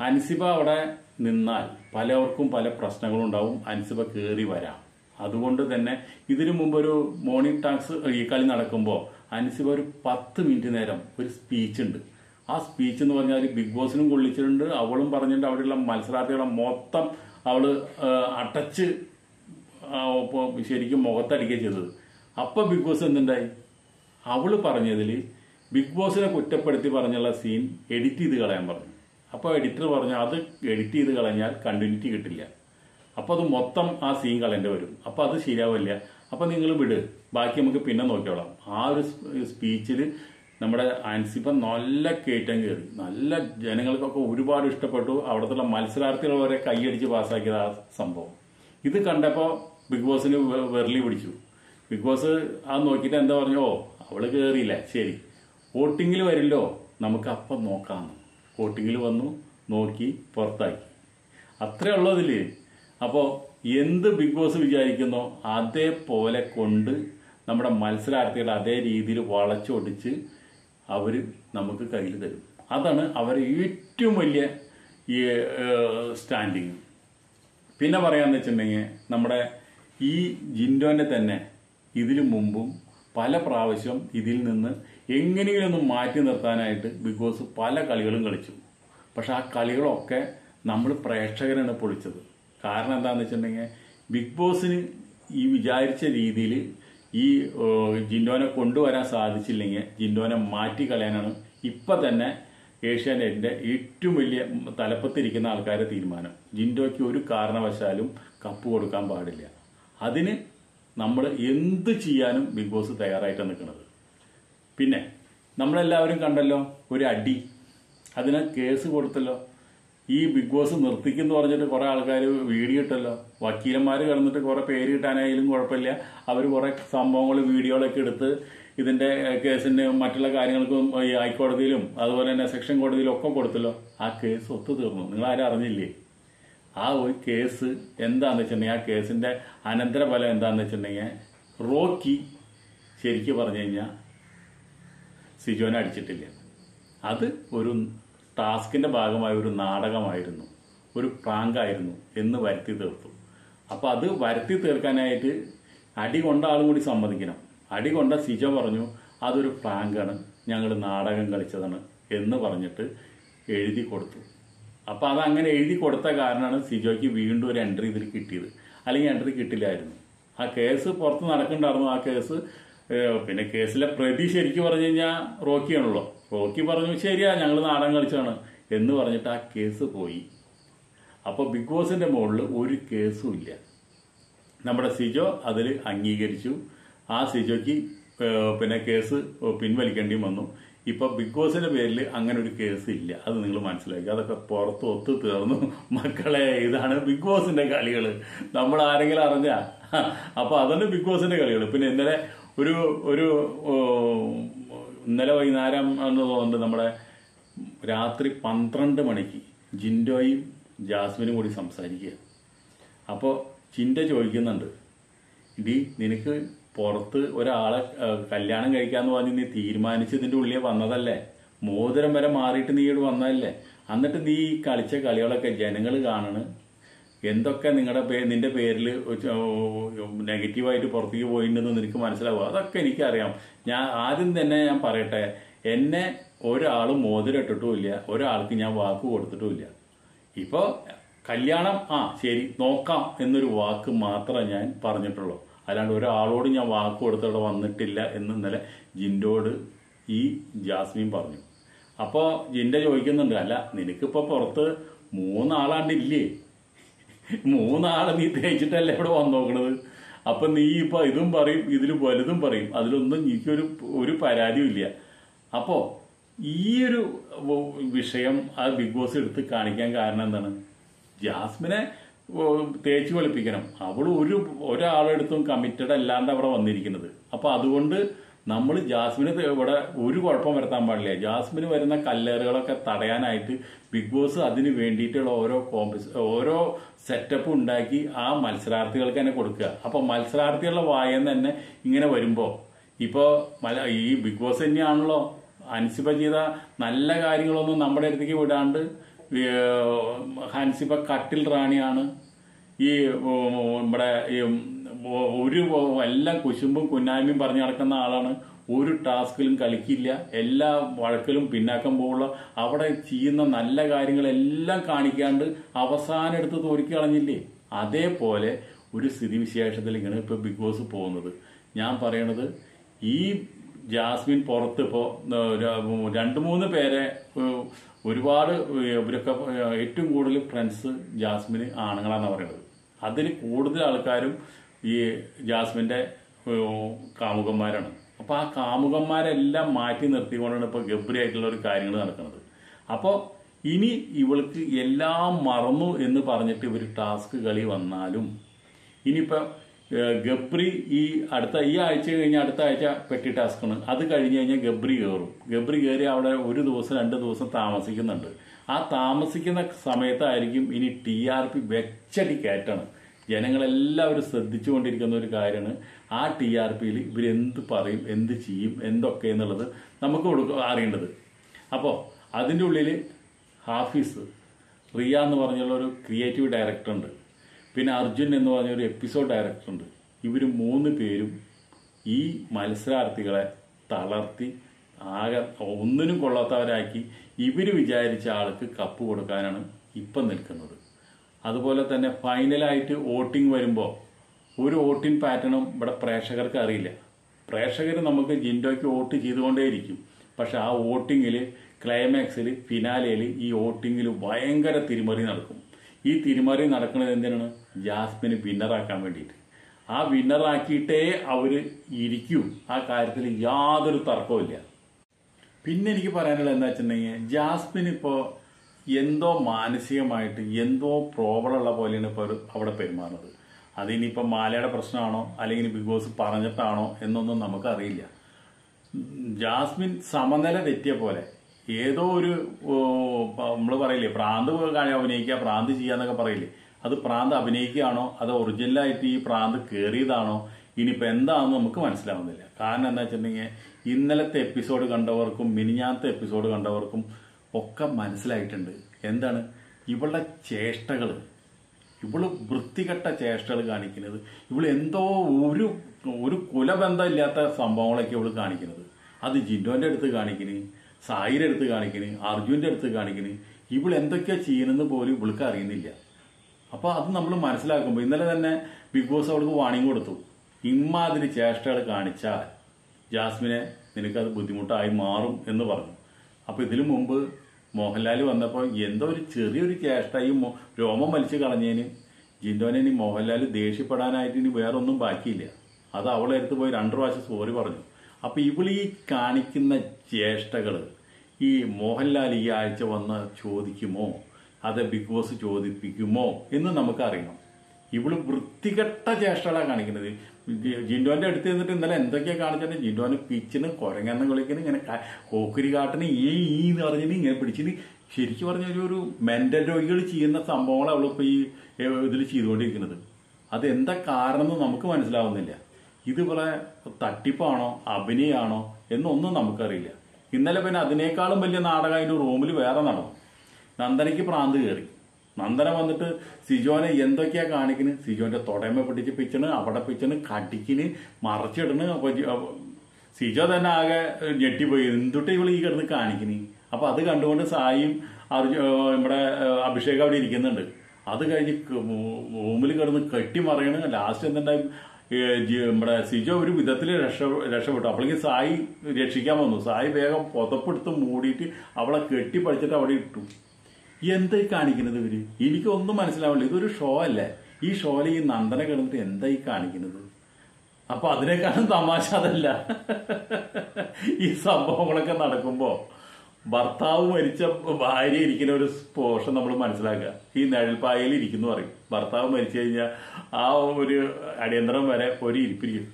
അൻസിബ അവിടെ നിന്നാൽ പലവർക്കും പല പ്രശ്നങ്ങളുണ്ടാവും. അൻസിബ കയറി വരാം. അതുകൊണ്ട് തന്നെ ഇതിനു മുമ്പ് ഒരു മോർണിംഗ് ടാക്സ് ഈ കളി നടക്കുമ്പോൾ അൻസിബ ഒരു പത്ത് മിനിറ്റ് നേരം ഒരു സ്പീച്ച് ഉണ്ട്. ആ സ്പീച്ച് എന്ന് പറഞ്ഞാൽ ബിഗ് ബോസിനും കൊള്ളിച്ചിട്ടുണ്ട്. അവളും പറഞ്ഞിട്ടുണ്ട് അവിടെയുള്ള മത്സരാർത്ഥികളെ മൊത്തം അവൾ അടച്ച് ശരിക്കും മുഖത്തടിക്കുക ചെയ്തത്. അപ്പൊ ബിഗ് ബോസ് എന്തുണ്ടായി? അവൾ പറഞ്ഞതിൽ ബിഗ് ബോസിനെ കുറ്റപ്പെടുത്തി പറഞ്ഞുള്ള സീൻ എഡിറ്റ് ചെയ്ത് കളയാൻ പറഞ്ഞു. അപ്പോൾ എഡിറ്റർ പറഞ്ഞു അത് എഡിറ്റ് ചെയ്ത് കളഞ്ഞാൽ കണ്ടിന്യൂറ്റി കിട്ടില്ല. അപ്പോൾ അത് മൊത്തം ആ സീൻ കളയേണ്ടി വരും. അപ്പോൾ അത് ശരിയാവില്ല. അപ്പോൾ നിങ്ങൾ വിട്. ബാക്കി നമുക്ക് പിന്നെ നോക്കിയോളാം ആ ഒരു സ്പീച്ചിൽ നമ്മുടെ ആൻസിപ്പ നല്ല കയറ്റം കയറി. നല്ല ജനങ്ങൾക്കൊക്കെ ഒരുപാട് ഇഷ്ടപ്പെട്ടു. അവിടുത്തെ മത്സരാർത്ഥികൾ വരെ കൈയടിച്ച് പാസ്സാക്കിയത് ആ സംഭവം. ഇത് കണ്ടപ്പോൾ ബിഗ് ബോസിന് വെറലി പിടിച്ചു. ബിഗ് ബോസ് അത് നോക്കിയിട്ട് എന്താ പറഞ്ഞു? ഓ അവൾ കയറിയില്ല ശരി. വോട്ടിങ്ങിൽ വരില്ലോ. നമുക്ക് അപ്പം നോക്കാമെന്ന് വോട്ടിങ്ങിൽ വന്നു നോക്കി പുറത്താക്കി. അത്രേ ഉള്ളൂ അതിൽ. അപ്പോൾ എന്ത് ബിഗ് ബോസ് വിചാരിക്കുന്നോ അതേപോലെ കൊണ്ട് നമ്മുടെ മത്സരാർത്ഥികളെ അതേ രീതിയിൽ വളച്ചൊടിച്ച് അവർ നമുക്ക് കയ്യിൽ തരും. അതാണ് അവരെ ഏറ്റവും വലിയ ഈ സ്റ്റാൻഡിങ്. പിന്നെ പറയാന്ന് വെച്ചിട്ടുണ്ടെങ്കിൽ നമ്മുടെ ഈ ജിൻഡോനെ തന്നെ ഇതിനു മുമ്പും പല പ്രാവശ്യം ഇതിൽ നിന്ന് എങ്ങനെയെങ്കിലും മാറ്റി നിർത്താനായിട്ട് ബിഗ് ബോസ് പല കളികളും കളിച്ചു. പക്ഷെ ആ കളികളൊക്കെ നമ്മൾ പ്രേക്ഷകരാണ് പൊളിച്ചത്. കാരണം എന്താണെന്ന് വെച്ചിട്ടുണ്ടെങ്കിൽ ബിഗ് ബോസിന് ഈ വിചാരിച്ച രീതിയിൽ ഈ ജിൻഡോനെ കൊണ്ടുവരാൻ സാധിച്ചില്ലെങ്കിൽ ജിൻഡോനെ മാറ്റി കളയാനാണ് ഇപ്പം തന്നെ ഏഷ്യാനെറ്റിന്റെ ഏറ്റവും വലിയ തലപ്പത്തിരിക്കുന്ന ആൾക്കാരുടെ തീരുമാനം. ജിൻഡോയ്ക്ക് ഒരു കാരണവശാലും കപ്പ് കൊടുക്കാൻ പാടില്ല. അതിന് നമ്മൾ എന്ത് ചെയ്യാനും ബിഗ് ബോസ് തയ്യാറായിട്ടാണ് നിൽക്കുന്നത്. പിന്നെ നമ്മളെല്ലാവരും കണ്ടല്ലോ ഒരു അടി. അതിന് കേസ് കൊടുത്തല്ലോ. ഈ ബിഗ് ബോസ് നിർത്തിക്കുന്നു പറഞ്ഞിട്ട് കുറെ ആൾക്കാർ വീഡിയോ ഇട്ടല്ലോ. വക്കീലന്മാർ കിടന്നിട്ട് കുറെ പേര് കിട്ടാനായാലും കുഴപ്പമില്ല. അവർ കുറെ സംഭവങ്ങൾ വീഡിയോകളൊക്കെ എടുത്ത് ഇതിന്റെ കേസിന്റെ മറ്റുള്ള കാര്യങ്ങൾക്കും ഈ ഹൈക്കോടതിയിലും അതുപോലെ തന്നെ സെക്ഷൻ കോടതിയിലും ഒക്കെ കൊടുത്തല്ലോ. ആ കേസ് ഒത്തു തീർന്നു. നിങ്ങൾ ആരും അറിഞ്ഞില്ലേ? ആ ഒരു കേസ് എന്താന്ന് വെച്ചിട്ടുണ്ടെങ്കിൽ ആ കേസിന്റെ അനന്തരഫലം എന്താന്ന് വെച്ചിട്ടുണ്ടെങ്കിൽ റോക്കി ശരിക്കും പറഞ്ഞു കഴിഞ്ഞാൽ സിജോനെ അടിച്ചിട്ടില്ല. അത് ഒരു ടാസ്കിന്റെ ഭാഗമായ ഒരു നാടകമായിരുന്നു. ഒരു പ്രാങ്കായിരുന്നു എന്ന് വരുത്തി തീർത്തു. അപ്പോൾ അത് വരുത്തി തീർക്കാനായിട്ട് അടി കൊണ്ട ആളും കൂടി സമ്മതിക്കണം. അടി കൊണ്ട സിജ പറഞ്ഞു അതൊരു പ്രാങ്കാണ്. ഞങ്ങൾ നാടകം കളിച്ചതാണ് എന്ന് പറഞ്ഞിട്ട് എഴുതി കൊടുത്തു. അപ്പോൾ അത് അങ്ങനെ എഴുതി കൊടുത്ത കാരണമാണ് സിജോയ്ക്ക് വീണ്ടും ഒരു എൻട്രി ഇതിൽ കിട്ടിയത്. അല്ലെങ്കിൽ എൻട്രി കിട്ടില്ലായിരുന്നു. ആ കേസ് പുറത്ത് നടക്കണ്ടായിരുന്നു ആ കേസ്. പിന്നെ കേസിലെ പ്രതി ശരിക്കും പറഞ്ഞു കഴിഞ്ഞാൽ റോക്കിയാണല്ലോ. റോക്കി പറഞ്ഞു ശരിയാ ഞങ്ങൾ നാടൻ കളിച്ചാണ് എന്ന് പറഞ്ഞിട്ട് ആ കേസ് പോയി. അപ്പോൾ ബിഗ് ബോസിന്റെ മുകളിൽ ഒരു കേസും ഇല്ല. നമ്മുടെ സിജോ അതിൽ അംഗീകരിച്ചു. ആ സിജോയ്ക്ക് പിന്നെ കേസ് പിൻവലിക്കേണ്ടി വന്നു. ഇപ്പൊ ബിഗ് ബോസിന്റെ പേരിൽ അങ്ങനെ ഒരു കേസ് ഇല്ല. അത് നിങ്ങൾ മനസ്സിലാക്കി. അതൊക്കെ പുറത്ത് ഒത്തു തീർന്നു. മക്കളെ ഇതാണ് ബിഗ് ബോസിന്റെ കളികൾ നമ്മൾ ആരെങ്കിലും അറിഞ്ഞാ. അപ്പോൾ അതാണ് ബിഗ് ബോസിന്റെ കളികൾ പിന്നെ ഇന്നലെ ഒരു ഒരു ഇന്നലെ വൈകുന്നേരം എന്ന് തോന്നുന്നുണ്ട് നമ്മുടെ രാത്രി പന്ത്രണ്ട് മണിക്ക് ജിൻഡോയും ജാസ്മിനും കൂടി സംസാരിക്കുക. അപ്പോൾ ചിന്റെ ചോദിക്കുന്നുണ്ട് ഇടി നിനക്ക് പുറത്ത് ഒരാളെ കല്യാണം കഴിക്കാന്ന് പറഞ്ഞ് നീ തീരുമാനിച്ചതിന്റെ ഉള്ളിൽ വന്നതല്ലേ? മോതിരം വരെ മാറിയിട്ട് നീ ഇവിടെ വന്നതല്ലേ? എന്നിട്ട് നീ കളിച്ച കളികളൊക്കെ ജനങ്ങൾ കാണണ്. എന്തൊക്കെ നിങ്ങളുടെ പേ നിന്റെ പേരിൽ നെഗറ്റീവായിട്ട് പുറത്തേക്ക് പോയിട്ടുണ്ടെന്ന് നിനക്ക് മനസ്സിലാവും? അതൊക്കെ എനിക്കറിയാം. ഞാൻ ആദ്യം തന്നെ ഞാൻ പറയട്ടെ എന്നെ ഒരാൾ മോതിരം ഇട്ടിട്ടുമില്ല ഒരാൾക്ക് ഞാൻ വാക്ക് കൊടുത്തിട്ടുമില്ല. ഇപ്പോൾ കല്യാണം ആ ശരി നോക്കാം എന്നൊരു വാക്ക് മാത്രമേ ഞാൻ പറഞ്ഞിട്ടുള്ളൂ. അല്ലാണ്ട് ഒരാളോട് ഞാൻ വാക്ക് കൊടുത്തവിടെ വന്നിട്ടില്ല എന്ന് ഇന്നലെ ജിൻഡോട് ഈ ജാസ്മിൻ പറഞ്ഞു. അപ്പോൾ ജിൻഡ ചോദിക്കുന്നുണ്ട് അല്ല നിനക്കിപ്പോൾ പുറത്ത് മൂന്നാളാണ്ട് ഇല്ലേ മൂന്നാളെ നീ തേച്ചിട്ടല്ലേ ഇവിടെ വന്നോക്കണത്. അപ്പം നീ ഇപ്പം ഇതും പറയും ഇതിൽ വലുതും പറയും. അതിലൊന്നും എനിക്കൊരു ഒരു പരാതിയും ഇല്ല. അപ്പോൾ ഈ ഒരു വിഷയം ആ ബിഗ് ബോസ് എടുത്ത് കാണിക്കാൻ കാരണം എന്താണ്? ജാസ്മിനെ തേച്ച് വെളുപ്പിക്കണം അവൾ ഒരു ഒരാളെടുത്തും കമ്മിറ്റഡ് അല്ലാണ്ട് അവിടെ വന്നിരിക്കുന്നത്. അപ്പോൾ അതുകൊണ്ട് നമ്മൾ ജാസ്മിന് ഇവിടെ ഒരു കുഴപ്പം വരുത്താൻ പാടില്ല. ജാസ്മിന് വരുന്ന കല്ലേറുകളൊക്കെ തടയാനായിട്ട് ബിഗ് ബോസ് അതിന് വേണ്ടിയിട്ടുള്ള ഓരോ കോമ്പസ് ഓരോ സെറ്റപ്പ് ഉണ്ടാക്കി ആ മത്സരാർത്ഥികൾക്ക് തന്നെ കൊടുക്കുക. അപ്പോൾ മത്സരാർത്ഥികളുടെ വായന്ന് തന്നെ ഇങ്ങനെ വരുമ്പോൾ ഇപ്പോൾ ഈ ബിഗ് ബോസ് തന്നെയാണല്ലോ ഹൻസിബ ചെയ്ത നല്ല കാര്യങ്ങളൊന്നും നമ്മുടെ അടുത്തേക്ക് വിടാണ്ട് ഹൻസിപ്പ കട്ടിൽ റാണിയാണ്. ഈ നമ്മുടെ ഈ ഒരു എല്ലാം കുശുമ്പും കുന്നായ്മയും പറഞ്ഞു നടക്കുന്ന ആളാണ്. ഒരു ടാസ്കിലും കളിക്കില്ല. എല്ലാ വഴക്കിലും പിന്നാക്കം പോകുള്ള അവിടെ ചെയ്യുന്ന നല്ല കാര്യങ്ങളെല്ലാം കാണിക്കാണ്ട് അവസാനം എടുത്ത് തോരിക്ക് കളഞ്ഞില്ലേ? അതേപോലെ ഒരു സ്ഥിതിവിശേഷത്തിൽ ഇങ്ങനെ ഇപ്പോൾ ബിഗ് ബോസ് പോകുന്നത്. ഞാൻ പറയണത് ഈ ജാസ്മിൻ പുറത്ത് ഇപ്പോൾ രണ്ട് മൂന്ന് പേരെ ഒരുപാട് ഇവരൊക്കെ ഏറ്റവും കൂടുതൽ ഫ്രണ്ട്സ് ജാസ്മിന് ആണുങ്ങളാണെന്ന് പറയുന്നത് അതിൽ കൂടുതൽ ആൾക്കാരും ഈ ജാസ്മിന്റെ കാമുകന്മാരാണ്. അപ്പോൾ ആ കാമുകന്മാരെല്ലാം മാറ്റി നിർത്തിക്കൊണ്ടാണ് ഇപ്പോൾ ഗബ്രി ആയിട്ടുള്ള ഒരു കാര്യങ്ങൾ നടക്കുന്നത്. അപ്പോൾ ഇനി ഇവൾക്ക് എല്ലാം മറന്നു എന്ന് പറഞ്ഞിട്ട് ഇവർ ടാസ്ക് കളി വന്നാലും ഇനിയിപ്പോൾ ഗബ്രി ഈ അടുത്ത ഈ ആഴ്ച കഴിഞ്ഞാൽ അടുത്ത ആഴ്ച പെട്ടി ടാസ്ക്കാണ് അത് കഴിഞ്ഞ് കഴിഞ്ഞാൽ ഗബ്രി കയറും ഗബ്രി കയറി അവിടെ ഒരു ദിവസം രണ്ട് ദിവസം താമസിക്കുന്നുണ്ട്. ആ താമസിക്കുന്ന സമയത്തായിരിക്കും ഇനി ടി ആർ പി വെച്ചടി കയറ്റാണ്. ജനങ്ങളെല്ലാവരും ശ്രദ്ധിച്ചുകൊണ്ടിരിക്കുന്ന ഒരു കാര്യമാണ് ആ ടി ആർ പിയിൽ ഇവരെന്ത് പറയും എന്ത് ചെയ്യും എന്തൊക്കെ എന്നുള്ളത് നമുക്ക് കൊടുക്ക അറിയേണ്ടത്. അപ്പോൾ അതിന്റെ ഉള്ളിൽ ഹാഫീസ് റിയ എന്ന് പറഞ്ഞുള്ള ഒരു ക്രിയേറ്റീവ് ഡയറക്ടർ ഉണ്ട് പിന്നെ അർജുൻ എന്ന് പറഞ്ഞ ഒരു എപ്പിസോഡ് ഡയറക്ടർ ഉണ്ട് ഇവർ മൂന്ന് പേരും ഈ മത്സരാർത്ഥികളെ തളർത്തി ആകെ ഒന്നിനും കൊള്ളാത്തവരാക്കി ഇവർ വിചാരിച്ച ആൾക്ക് കപ്പ് കൊടുക്കാനാണ് ഇപ്പം നിൽക്കുന്നത്. അതുപോലെ തന്നെ ഫൈനലായിട്ട് വോട്ടിംഗ് വരുമ്പോൾ ഒരു വോട്ടിംഗ് പാറ്റേണും ഇവിടെ പ്രേക്ഷകർക്ക് അറിയില്ല. പ്രേക്ഷകർ നമുക്ക് ജിൻഡോയ്ക്ക് വോട്ട് ചെയ്തുകൊണ്ടേയിരിക്കും. പക്ഷെ ആ വോട്ടിങ്ങിൽ ക്ലൈമാക്സിൽ ഫിനാലയിൽ ഈ വോട്ടിങ്ങിൽ ഭയങ്കര തിരിമറി നടക്കും. ഈ തിരിമറി നടക്കുന്നത് എന്തിനാണ്? ജാസ്മിന് വിന്നറാക്കാൻ വേണ്ടിയിട്ട്. ആ വിന്നറാക്കിയിട്ടേ അവർ ഇരിക്കും. ആ കാര്യത്തിൽ യാതൊരു തർക്കവുമില്ല പിന്നെ എനിക്ക് പറയാനുള്ളത് എന്താ വെച്ചിട്ടുണ്ടെങ്കിൽ ജാസ്മിൻ ഇപ്പോൾ എന്തോ മാനസികമായിട്ട് എന്തോ പ്രോബ്ലം ഉള്ള പോലെയാണ് ഇപ്പോൾ അവിടെ പെരുമാറുന്നത്. അതിനിപ്പോൾ മാലയുടെ പ്രശ്നമാണോ അല്ലെങ്കിൽ ബിഗ് ബോസ് പറഞ്ഞിട്ടാണോ എന്നൊന്നും നമുക്കറിയില്ല. ജാസ്മിൻ സമനില തെറ്റിയ പോലെ ഏതോ ഒരു നമ്മൾ പറയില്ലേ പ്രാന്ത് അഭിനയിക്കുക പ്രാന്ത് ചെയ്യാന്നൊക്കെ പറയില്ലേ അത് പ്രാന്ത് അഭിനയിക്കുകയാണോ അത് ഒറിജിനലായിട്ട് ഈ പ്രാന്ത് കയറിയതാണോ ഇനിയിപ്പോൾ എന്താണെന്ന് നമുക്ക് മനസ്സിലാവുന്നില്ല. കാരണം എന്താ വെച്ചിട്ടുണ്ടെങ്കിൽ ഇന്നലത്തെ എപ്പിസോഡ് കണ്ടവർക്കും മിനിഞ്ഞാത്ത എപ്പിസോഡ് കണ്ടവർക്കും ഒക്കെ മനസ്സിലായിട്ടുണ്ട്. എന്താണ്? ഇവളുടെ ചേഷ്ടകൾ ഇവൾ വൃത്തികെട്ട ചേഷ്ടകൾ കാണിക്കുന്നത്. ഇവൾ എന്തോ ഒരു ഒരു കുലബന്ധമില്ലാത്ത സംഭവങ്ങളൊക്കെ ഇവൾ കാണിക്കുന്നത്. അത് ജിൻഡോന്റെ അടുത്ത് കാണിക്കണ് സായിയുടെ അടുത്ത് കാണിക്കണ് അർജുന്റെ അടുത്ത് കാണിക്കണ്. ഇവൾ എന്തൊക്കെയാ ചെയ്യണമെന്ന് പോലും ഇവൾക്ക് അറിയുന്നില്ല. അപ്പൊ അത് നമ്മൾ മനസ്സിലാക്കുമ്പോൾ ഇന്നലെ തന്നെ ബിഗ് ബോസ് അവൾക്ക് വാണിംഗ് കൊടുത്തു. ഇമ്മാതിരി ചേഷ്ടകൾ കാണിച്ചാൽ ജാസ്മിനെ നിനക്കത് ബുദ്ധിമുട്ടായി മാറും എന്ന് പറഞ്ഞു. അപ്പൊ ഇതിനു മുമ്പ് മോഹൻലാൽ വന്നപ്പോൾ എന്തോ ഒരു ചെറിയൊരു ചേഷ്ട ഈ രോമം വലിച്ചു കളഞ്ഞതിന് ജിൻഡോനെ ഇനി മോഹൻലാൽ ദേഷ്യപ്പെടാനായിട്ട് ഇനി വേറൊന്നും ബാക്കിയില്ല. അത് അവളെ അടുത്ത് പോയി രണ്ടു പ്രാവശ്യം സോറി പറഞ്ഞു. അപ്പൊ ഇവൾ ഈ കാണിക്കുന്ന ചേഷ്ടകൾ ഈ മോഹൻലാൽ ഈ ആഴ്ച വന്ന് ചോദിക്കുമോ? അത് ബിഗ് ബോസ് ചോദിപ്പിക്കുമോ എന്ന് നമുക്കറിയണം. ഇവൾ വൃത്തികെട്ട ചേഷ്ടകളാണ് കാണിക്കുന്നത്. ജിൻഡോന്റെ അടുത്ത് നിന്നിട്ട് ഇന്നലെ എന്തൊക്കെയാ കാണിച്ചിട്ട് ജിൻഡോന് പിച്ചിന് കുരങ്ങെന്ന് കളിക്കുന്നു ഇങ്ങനെ കോക്കുരി കാട്ടിന് ഈ ഈ എന്ന് പറഞ്ഞിട്ട് ഇങ്ങനെ പിടിച്ചിട്ട് ശരിക്കും പറഞ്ഞ ഒരു മെന്റൽ രോഗികൾ ചെയ്യുന്ന സംഭവങ്ങളാണ് അവളിപ്പോ ഈ ഇതിൽ ചെയ്തുകൊണ്ടിരിക്കുന്നത്. അത് എന്താ കാരണം എന്ന് നമുക്ക് മനസ്സിലാവുന്നില്ല. ഇതുപോലെ തട്ടിപ്പാണോ? അഭിനയാണോ? എന്നൊന്നും നമുക്കറിയില്ല. ഇന്നലെ പിന്നെ അതിനേക്കാളും വലിയ നാടകം അതിന്റെ റൂമിൽ വേറെ നടന്നു. നന്ദനയ്ക്ക് പ്രാന്ത് കയറി. നന്ദന വന്നിട്ട് സിജോനെ എന്തൊക്കെയാ കാണിക്കുന്നത് സിജോന്റെ തൊടയമ്മ പിടിച്ച് പിച്ചണ് അവിടെ പിച്ചണ് കടിക്കിന് മറച്ചിടണ്. അപ്പൊ സിജോ തന്നെ ആകെ ഞെട്ടിപ്പോയി. എന്തുട്ട് ഇവൾ ഈ കിടന്ന് കാണിക്കുന്നു അപ്പൊ അത് കണ്ടുകൊണ്ട് സായിയും അർജു നമ്മുടെ അഭിഷേക് അവിടെ ഇരിക്കുന്നുണ്ട്. അത് കഴിഞ്ഞ് റൂമിൽ കിടന്ന് കെട്ടി മറിയണ്. ലാസ്റ്റ് എന്തുണ്ടായി? നമ്മുടെ സിജോ ഒരു വിധത്തിൽ രക്ഷ രക്ഷപ്പെട്ടു. അപ്പോഴെങ്കിൽ സായി രക്ഷിക്കാൻ വന്നു. സായി വേഗം പുതപ്പെടുത്ത് മൂടിയിട്ട് അവളെ കെട്ടി പഠിച്ചിട്ട് അവിടെ ഇട്ടു. എന്തായി കാണിക്കുന്നത് ഇവർ? എനിക്കൊന്നും മനസ്സിലാവില്ല ഇതൊരു ഷോ അല്ലേ? ഈ ഷോയിൽ ഈ നന്ദന കിടന്നിട്ട് എന്തായി കാണിക്കുന്നത്? അപ്പൊ അതിനേക്കാളും തമാശ അതല്ല. ഈ സംഭവങ്ങളൊക്കെ നടക്കുമ്പോ ഭർത്താവ് മരിച്ച ഭാര്യ ഇരിക്കുന്ന ഒരു പോർഷൻ നമ്മൾ മനസ്സിലാക്കുക. ഈ നിഴൽപ്പായയിൽ ഇരിക്കുന്നു പറയും. ഭർത്താവ് മരിച്ചു കഴിഞ്ഞാൽ ആ ഒരു അടിയന്തരം വരെ ഒരു ഇരിപ്പിരിക്കും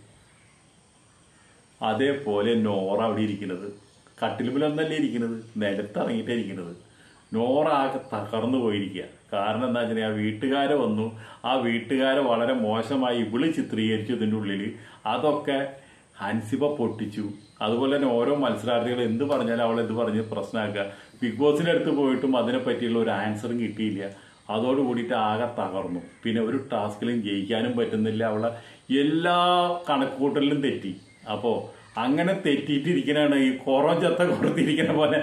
അതേപോലെ നോറ അവിടെ ഇരിക്കുന്നത്. കട്ടിലുമ്പിലൊന്നല്ലേ ഇരിക്കുന്നത്. നിലത്തിറങ്ങിയിട്ടാണ് ഇരിക്കുന്നത്. നോറ ആകെ തകർന്നു പോയിരിക്കുക കാരണം എന്താ വെച്ചാൽ ആ വീട്ടുകാരെ വന്നു. ആ വീട്ടുകാരെ വളരെ മോശമായി ഇവിളി ചിത്രീകരിച്ചു ഇതിന്റെ ഉള്ളിൽ അതൊക്കെ ഹൻസിബ പൊട്ടിച്ചു. അതുപോലെ തന്നെ ഓരോ മത്സരാർത്ഥികൾ എന്ത് പറഞ്ഞാലും അവൾ എന്ത് പറഞ്ഞ് പ്രശ്നമാക്കുക. ബിഗ് ബോസിന്റെ അടുത്ത് പോയിട്ടും അതിനെ പറ്റിയുള്ള ഒരു ആൻസറും കിട്ടിയില്ല. അതോടുകൂടിയിട്ട് ആകെ തകർന്നു. പിന്നെ ഒരു ടാസ്കിലും ജയിക്കാനും പറ്റുന്നില്ല. അവളെ എല്ലാ കണക്കുകൂട്ടലിലും തെറ്റി. അപ്പോൾ അങ്ങനെ തെറ്റിയിട്ടിരിക്കണാണ്. ഈ കുറവ് ചത്ത കൊടുത്തിരിക്കുന്ന പോലെ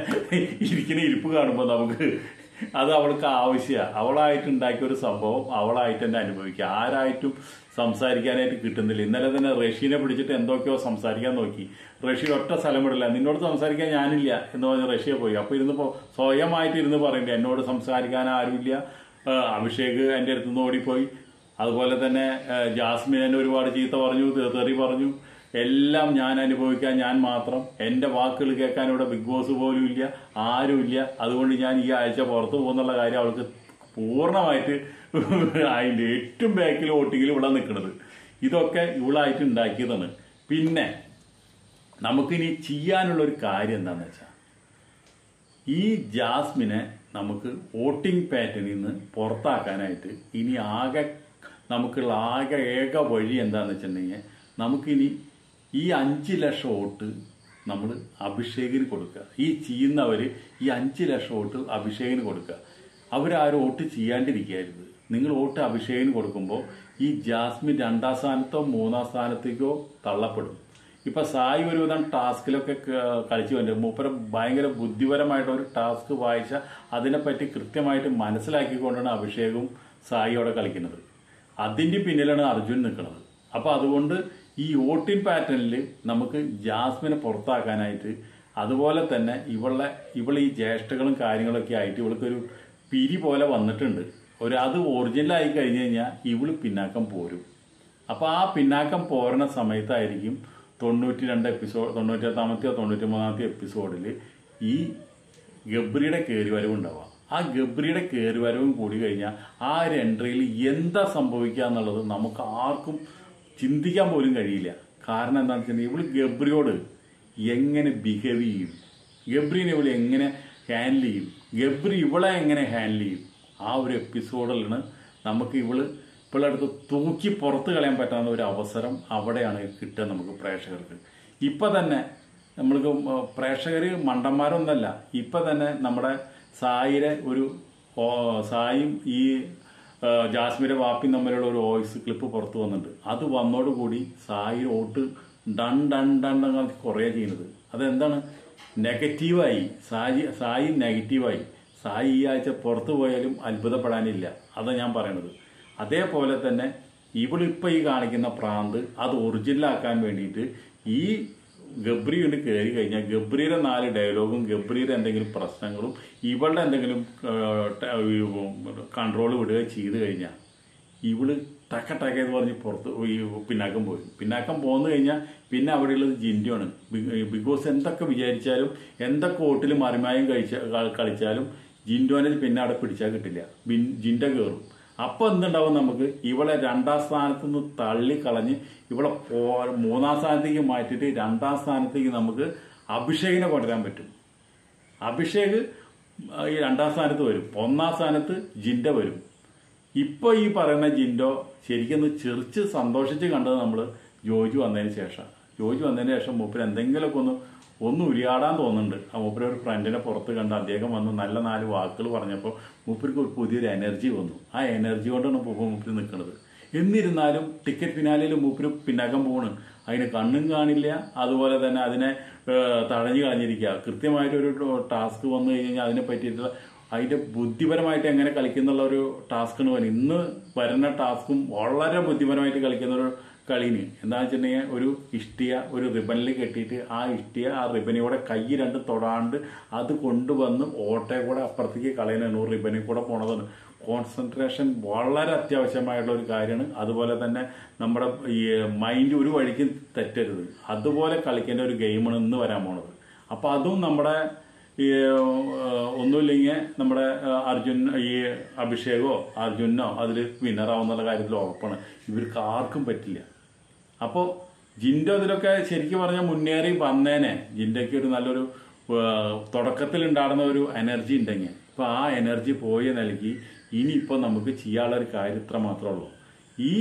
ഇരിക്കുന്ന ഇരിപ്പ് കാണുമ്പോൾ നമുക്ക് അത് അവൾക്ക് ആവശ്യമാണ് അവളായിട്ട് ഉണ്ടാക്കിയ ഒരു സംഭവം അവളായിട്ട് തന്നെ അനുഭവിക്കുക. ആരായിട്ടും സംസാരിക്കാനായിട്ട് കിട്ടുന്നില്ല. ഇന്നലെ തന്നെ റഷീനെ പിടിച്ചിട്ട് എന്തൊക്കെയോ സംസാരിക്കാൻ നോക്കി. റഷ്യ ഒറ്റ സ്ഥലം വിടില്ല. നിന്നോട് സംസാരിക്കാൻ ഞാനില്ല എന്ന് പറഞ്ഞ് റഷ്യ പോയി. അപ്പോൾ ഇരുന്നപ്പോൾ സ്വയമായിട്ട് ഇരുന്ന് പറയണ്ടേ എന്നോട് സംസാരിക്കാൻ ആരുമില്ല. അഭിഷേക് എന്റെ അടുത്ത് നിന്ന് ഓടിപ്പോയി. അതുപോലെ തന്നെ ജാസ്മിൻ എന്നെ ഒരുപാട് ചീത്ത പറഞ്ഞു തെറി പറഞ്ഞു. എല്ലാം ഞാൻ അനുഭവിക്കാൻ ഞാൻ മാത്രം. എന്റെ വാക്കുകൾ കേൾക്കാൻ ഇവിടെ ബിഗ് ബോസ് പോലും ഇല്ല ആരുമില്ല അതുകൊണ്ട് ഞാൻ ഈ ആഴ്ച പുറത്തു പോകുന്നുള്ള കാര്യം അവൾക്ക് പൂർണമായിട്ട് അതിന്റെ ഏറ്റവും ബാക്കിൽ വോട്ടിങ്ങിൽ ഇവിടെ നിൽക്കുന്നത്. ഇതൊക്കെ ഇവളായിട്ട് ഉണ്ടാക്കിയതാണ്. പിന്നെ നമുക്കിനി ചെയ്യാനുള്ള ഒരു കാര്യം എന്താണെന്ന് വെച്ചാൽ ഈ ജാസ്മിനെ നമുക്ക് വോട്ടിംഗ് പാറ്റേണിൽ നിന്ന് പുറത്താക്കാനായിട്ട് ഇനി ആകെ നമുക്കുള്ള ആകെ ഏക വഴി എന്താണെന്ന് വെച്ചിട്ടുണ്ടെങ്കിൽ നമുക്കിനി ഈ അഞ്ച് ലക്ഷം വോട്ട് നമ്മൾ അഭിഷേകിന് കൊടുക്കുക. ഈ ചെയ്യുന്നവർ ഈ അഞ്ച് ലക്ഷം വോട്ട് അഭിഷേകിന് കൊടുക്കുക. അവരാരും വോട്ട് ചെയ്യാണ്ടിരിക്കരുത്. നിങ്ങൾ വോട്ട് അഭിഷേകിന് കൊടുക്കുമ്പോൾ ഈ ജാസ്മിൻ രണ്ടാം സ്ഥാനത്തോ മൂന്നാം സ്ഥാനത്തേക്കോ തള്ളപ്പെടും. ഇപ്പൊ സായി ഒരുവിധം ടാസ്കിലൊക്കെ കളിച്ചു വന്നിട്ട് മൂപ്പര ഭയങ്കര ബുദ്ധിപരമായിട്ട് ഒരു ടാസ്ക് വായിച്ച അതിനെപ്പറ്റി കൃത്യമായിട്ട് മനസ്സിലാക്കിക്കൊണ്ടാണ് അഭിഷേകും സായിയോടെ കളിക്കുന്നത്. അതിന്റെ പിന്നിലാണ് അർജുൻ നിൽക്കുന്നത്. അപ്പോൾ അതുകൊണ്ട് ഈ ഓട്ടിൻ പാറ്റേണിൽ നമുക്ക് ജാസ്മിനെ പുറത്താക്കാനായിട്ട് അതുപോലെ തന്നെ ഇവളെ ഇവൾ ഈ ജ്യേഷ്ഠകളും കാര്യങ്ങളൊക്കെ ആയിട്ട് ഇവൾക്കൊരു പിരി പോലെ വന്നിട്ടുണ്ട്. ഒരു അത് ഒറിജിനലായി കഴിഞ്ഞു കഴിഞ്ഞാൽ ഇവൾ പിന്നാക്കം പോരും. അപ്പോൾ ആ പിന്നാക്കം പോരണ സമയത്തായിരിക്കും തൊണ്ണൂറ്റി രണ്ട് എപ്പിസോഡ് തൊണ്ണൂറ്റി എട്ടാമത്തെയോ തൊണ്ണൂറ്റി മൂന്നാമത്തെ എപ്പിസോഡിൽ ഈ ഗബ്രിയുടെ കയറി വരവുണ്ടാവുക ആ ഗബ്രിയുടെ കയറി വരവും കൂടി കഴിഞ്ഞാൽ ആ ഒരു എൻട്രിയിൽ എന്താ സംഭവിക്കുക എന്നുള്ളത് നമുക്ക് ആർക്കും ചിന്തിക്കാൻ പോലും കഴിയില്ല. കാരണം എന്താണെന്ന് വെച്ചിട്ടുണ്ടെങ്കിൽ ഇവൾ ഗബ്രിയോട് എങ്ങനെ ബിഹേവ് ചെയ്യും? ഗബ്രീനെ ഇവൾ എങ്ങനെ ഹാൻഡിൽ ചെയ്യും? ഗബ്രി ഇവളെ എങ്ങനെ ഹാൻഡിൽ ചെയ്യും? ആ ഒരു എപ്പിസോഡിലാണ് നമുക്ക് ഇവൾ ഇപ്പോഴടുത്ത് തൂക്കി പുറത്ത് കളയാൻ പറ്റാവുന്ന ഒരു അവസരം അവിടെയാണ് കിട്ടുക നമുക്ക് പ്രേക്ഷകർക്ക്. ഇപ്പൊ തന്നെ നമ്മൾക്ക് പ്രേക്ഷകർ മണ്ടന്മാരൊന്നല്ല ഇപ്പൊ തന്നെ നമ്മുടെ സായിരെ ഒരു സായും ഈ ആ, ജാസ്മിന്റെ വാപ്പിയും തമ്മിലുള്ള ഒരു വോയിസ് ക്ലിപ്പ് പുറത്തു വന്നിട്ടുണ്ട്. അത് വന്നോടുകൂടി Sai vote done done done done കുറേ ചെയ്യുന്നത്. അതെന്താണ്? നെഗറ്റീവായി. സായി സായി നെഗറ്റീവായി. സായി ഈ ആഴ്ച പുറത്തു പോയാലും അത്ഭുതപ്പെടാനില്ല. അതാണ് ഞാൻ പറയുന്നത് അതേപോലെ തന്നെ ഇവളിപ്പോൾ ഈ കാണിക്കുന്ന പ്രാന്ത് അത് ഒറിജിനലാക്കാൻ വേണ്ടിയിട്ട് ഈ ഗബ്രി കൊണ്ട് കയറി കഴിഞ്ഞാൽ ഗബ്രിയുടെ നാല് ഡയലോഗും ഗബ്രിയുടെ എന്തെങ്കിലും പ്രശ്നങ്ങളും ഇവളുടെ എന്തെങ്കിലും കൺട്രോൾ വിടുക ചെയ്ത് കഴിഞ്ഞാൽ ഇവൾ ടക്ക ടക്ക എന്ന് പറഞ്ഞ് പുറത്ത് പിന്നാക്കം പോയി പിന്നാക്കം പോന്നു കഴിഞ്ഞാൽ പിന്നെ അവിടെയുള്ളത് ജിൻഡുവാണ്. ബിഗ് ബോസ് എന്തൊക്കെ വിചാരിച്ചാലും എന്തൊക്കെ ഓട്ടിൽ മറിമായും കഴിച്ച കളിച്ചാലും ജിൻഡോനെ പിന്നെ അവിടെ പിടിച്ചാൽ കിട്ടില്ല. ജിൻഡ കയറും. അപ്പൊ എന്തുണ്ടാവും നമുക്ക്? ഇവളെ രണ്ടാം സ്ഥാനത്ത് നിന്ന് തള്ളിക്കളഞ്ഞ് ഇവളെ മൂന്നാം സ്ഥാനത്തേക്ക് മാറ്റിയിട്ട് രണ്ടാം സ്ഥാനത്തേക്ക് നമുക്ക് അഭിഷേകിനെ കൊണ്ടുവരാൻ പറ്റും. അഭിഷേക് ഈ രണ്ടാം സ്ഥാനത്ത് വരും. ഒന്നാം സ്ഥാനത്ത് ജിൻഡ വരും. ഇപ്പൊ ഈ പറയുന്ന ജിൻഡോ ശരിക്കും ചെറിച്ച് സന്തോഷിച്ച് കണ്ടത് നമ്മൾ ജോജു വന്നതിന് ശേഷം. ജോജു വന്നതിന് ശേഷം മൂപ്പിന് എന്തെങ്കിലുമൊക്കെ ഒന്ന് ഒന്ന് ഉരിയാടാൻ തോന്നുന്നുണ്ട്. ആ മൂപ്പര് ഒരു ഫ്രണ്ടിനെ പുറത്ത് കണ്ട് അദ്ദേഹം വന്ന് നല്ല നാല് വാക്കുകൾ പറഞ്ഞപ്പോൾ മൂപ്പർക്ക് ഒരു പുതിയൊരു എനർജി വന്നു. ആ എനർജി കൊണ്ടാണ് ഇപ്പോൾ മൂപ്പര് നിൽക്കുന്നത് എന്നിരുന്നാലും ടിക്കറ്റ് ഫിനാലിൽ മൂപ്പര് പിന്നാക്കം പോണ്. അതിന് കണ്ണും കാണില്ല. അതുപോലെ തന്നെ അതിനെ തടഞ്ഞു കളഞ്ഞിരിക്കുക. കൃത്യമായിട്ട് ഒരു ടാസ്ക് വന്നു കഴിഞ്ഞാൽ അതിനെ പറ്റിയിട്ടുള്ള അതിന്റെ ബുദ്ധിപരമായിട്ട് എങ്ങനെ കളിക്കുന്നുള്ള ഒരു വരുന്നത് ഇന്ന് വരുന്ന ടാസ്കും വളരെ ബുദ്ധിപരമായിട്ട് കളിക്കുന്ന ഒരു കളീന്. എന്താണെന്ന് വെച്ചിട്ടുണ്ടെങ്കിൽ ഒരു ഇഷ്ടിയ ഒരു റിബണിൽ കെട്ടിയിട്ട് ആ ഇഷ്ടിയ ആ റിബനിലൂടെ കൈ രണ്ട് തൊടാണ്ട് അത് കൊണ്ടുവന്ന് ഓട്ടയെ കൂടെ അപ്പുറത്തേക്ക് കളയുന്നതാണ് റിബനിൽ കൂടെ പോണതാണ്. കോൺസെൻട്രേഷൻ വളരെ അത്യാവശ്യമായിട്ടുള്ള ഒരു കാര്യമാണ്. അതുപോലെ തന്നെ നമ്മുടെ ഈ മൈൻഡ് ഒരു വഴിക്ക് തെറ്റരുത്. അതുപോലെ കളിക്കേണ്ട ഒരു ഗെയിമാണ് ഇന്ന് വരാൻ പോണത്. അപ്പൊ അതും നമ്മുടെ ഈ ഒന്നുമില്ലെങ്കിൽ നമ്മുടെ അർജുൻ ഈ അഭിഷേകോ അർജുനോ അതിൽ വിന്നറാവുന്നുള്ള കാര്യത്തിൽ ഉറപ്പാണ്. ഇവർക്ക് ആർക്കും പറ്റില്ല. അപ്പോൾ ജിൻഡോ ഇതിലൊക്കെ ശരിക്കും പറഞ്ഞാൽ മുന്നേറി വന്നേനെ. ജിൻഡയ്ക്ക് ഒരു നല്ലൊരു തുടക്കത്തിൽ ഉണ്ടാകുന്ന ഒരു എനർജി ഉണ്ടെങ്കിൽ അപ്പോൾ ആ എനർജി പോയി നൽകി ഇനിയിപ്പോൾ നമുക്ക് ചെയ്യാനുള്ള ഒരു കാര്യം ഇത്ര മാത്രമേ ഉള്ളൂ. ഈ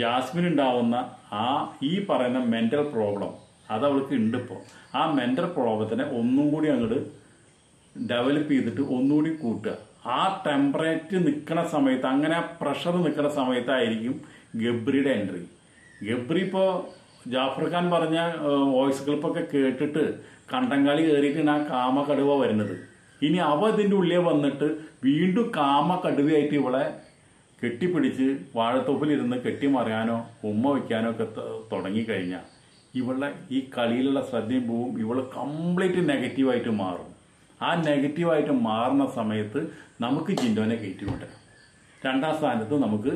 ജാസ്മിൻ ഉണ്ടാവുന്ന ആ ഈ പറയുന്ന മെന്റൽ പ്രോബ്ലം അത് അവൾക്ക് ഉണ്ട് ഇപ്പോൾ ആ മെന്റൽ പ്രോബ്ലത്തിനെ ഒന്നും കൂടി അങ്ങോട്ട് ഡെവലപ്പ് ചെയ്തിട്ട് ഒന്നുകൂടി കൂട്ടുക. ആ ടെമ്പറേറ്റ് നിൽക്കുന്ന സമയത്ത് അങ്ങനെ ആ പ്രഷർ നിൽക്കുന്ന സമയത്തായിരിക്കും ഗബ്രിയുടെ എൻട്രി ഗബ്രി ഇപ്പോൾ ജാഫർ ഖാൻ പറഞ്ഞ വോയിസ് ക്ലിപ്പൊക്കെ കേട്ടിട്ട് കണ്ടങ്കാളി കയറിയിട്ടാണ് ആ കാമ കടുവ വരുന്നത്. ഇനി അവ ഇതിന്റെ ഉള്ളിൽ വന്നിട്ട് വീണ്ടും കാമ കടുവയായിട്ട് ഇവളെ കെട്ടിപ്പിടിച്ച് വാഴത്തോപ്പിലിരുന്ന് കെട്ടിമറിയാനോ ഉമ്മ വയ്ക്കാനോ ഒക്കെ തുടങ്ങിക്കഴിഞ്ഞാൽ ഇവളുടെ ഈ കളിയിലുള്ള ശ്രദ്ധയും പോവും ഇവൾ കംപ്ലീറ്റ് നെഗറ്റീവായിട്ട് മാറും. ആ നെഗറ്റീവായിട്ട് മാറുന്ന സമയത്ത് നമുക്ക് ജിൻഡോനെ കയറ്റി കൊണ്ടുവരാം രണ്ടാം സ്ഥാനത്ത് നമുക്ക്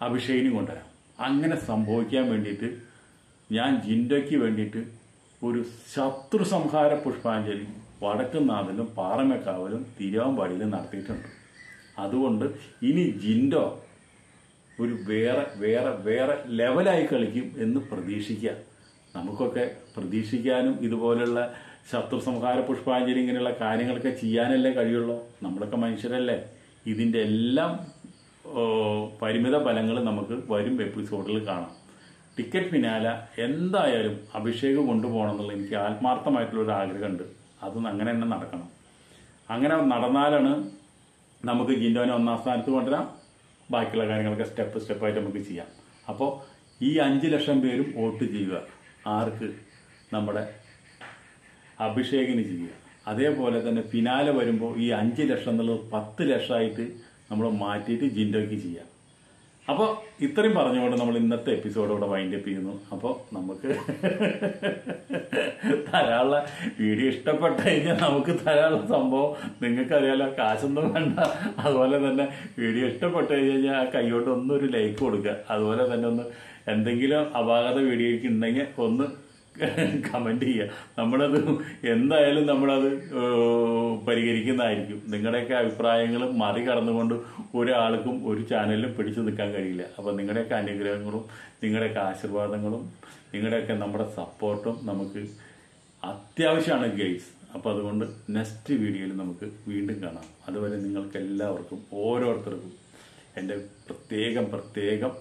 അഭിഷേകിനും കൊണ്ടുവരാം. അങ്ങനെ സംഭവിക്കാൻ വേണ്ടിയിട്ട് ഞാൻ ജിൻഡോയ്ക്ക് വേണ്ടിയിട്ട് ഒരു ശത്രു സംഹാര പുഷ്പാഞ്ജലി വടക്കുന്നാഥിലും പാറമേക്കാവിലും തിരുവാമ്പാടിയിലും നടത്തിയിട്ടുണ്ട്. അതുകൊണ്ട് ഇനി ജിൻഡോ ഒരു വേറെ വേറെ വേറെ ലെവലായി കളിക്കും എന്ന് പ്രതീക്ഷിക്കുക. നമുക്കൊക്കെ പ്രതീക്ഷിക്കാനും ഇതുപോലുള്ള ശത്രു സംഹാര പുഷ്പാഞ്ജലി ഇങ്ങനെയുള്ള കാര്യങ്ങളൊക്കെ ചെയ്യാനല്ലേ കഴിയുള്ളൂ. നമ്മളൊക്കെ മനുഷ്യരല്ലേ. ഇതിന്റെ എല്ലാം പരിമിത ഫലങ്ങൾ നമുക്ക് വരും എപ്പിസോഡിൽ കാണാം. ടിക്കറ്റ് പിന്നാല എന്തായാലും അഭിഷേകം കൊണ്ടുപോകണം എന്നുള്ള എനിക്ക് ആത്മാർത്ഥമായിട്ടുള്ളൊരു ആഗ്രഹമുണ്ട്. അത് അങ്ങനെ തന്നെ നടക്കണം. അങ്ങനെ നടന്നാലാണ് നമുക്ക് ജിൻഡോനെ ഒന്നാം സ്ഥാനത്ത് കൊണ്ടുവരാം. ബാക്കിയുള്ള കാര്യങ്ങളൊക്കെ സ്റ്റെപ്പ് സ്റ്റെപ്പായിട്ട് നമുക്ക് ചെയ്യാം. അപ്പോൾ ഈ അഞ്ച് ലക്ഷം പേരും വോട്ട് ചെയ്യുക. ആർക്ക്? നമ്മുടെ അഭിഷേകിന് ചെയ്യുക. അതേപോലെ തന്നെ ഫിനാലെ വരുമ്പോൾ ഈ അഞ്ച് ലക്ഷം എന്നുള്ളത് പത്ത് ലക്ഷമായിട്ട് നമ്മൾ മാറ്റിയിട്ട് ജിൻഡോയ്ക്ക് ചെയ്യാം. അപ്പോൾ ഇത്രയും പറഞ്ഞുകൊണ്ട് നമ്മൾ ഇന്നത്തെ എപ്പിസോഡ് ഇവിടെ വൈൻഡ് അപ്പ് ചെയ്യുന്നു. അപ്പോൾ നമുക്ക് തരാനുള്ള വീഡിയോ ഇഷ്ടപ്പെട്ട് കഴിഞ്ഞാൽ നമുക്ക് തരാനുള്ള സംഭവം നിങ്ങൾക്കറിയാലോ. കാശൊന്നും വേണ്ട. അതുപോലെ തന്നെ വീഡിയോ ഇഷ്ടപ്പെട്ട് കഴിഞ്ഞാൽ ആ കൈകൊണ്ട് ഒന്നൊരു ലൈക്ക് കൊടുക്കുക. അതുപോലെ തന്നെ ഒന്ന് എന്തെങ്കിലും അപാകത വീഡിയോയ്ക്ക് ഉണ്ടെങ്കിൽ ഒന്ന് കമന്റ് ചെയ്യുക. നമ്മളത് എന്തായാലും നമ്മളത് പരിഹരിക്കുന്നതായിരിക്കും. നിങ്ങളുടെയൊക്കെ അഭിപ്രായങ്ങൾ മറികടന്നുകൊണ്ട് ഒരാൾക്കും ഒരു ചാനലിലും പിടിച്ചു നിൽക്കാൻ കഴിയില്ല. അപ്പോൾ നിങ്ങളുടെയൊക്കെ അനുഗ്രഹങ്ങളും നിങ്ങളുടെയൊക്കെ ആശീർവാദങ്ങളും നിങ്ങളുടെയൊക്കെ നമ്മുടെ സപ്പോർട്ടും നമുക്ക് അത്യാവശ്യമാണ് ഗൈസ്. അപ്പോൾ അതുകൊണ്ട് നെക്സ്റ്റ് വീഡിയോയിൽ നമുക്ക് വീണ്ടും കാണാം. അതുവരെ നിങ്ങൾക്ക് എല്ലാവർക്കും ഓരോരുത്തർക്കും എന്റെ പ്രത്യേകം പ്രത്യേകം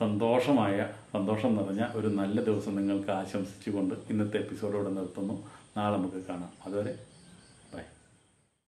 സന്തോഷമായ സന്തോഷം നിറഞ്ഞ ഒരു നല്ല ദിവസം നിങ്ങൾക്ക് ആശംസിച്ചുകൊണ്ട് ഇന്നത്തെ എപ്പിസോഡ് ഇവിടെ നിർത്തുന്നു. നാളെ നമുക്ക് കാണാം. അതുവരെ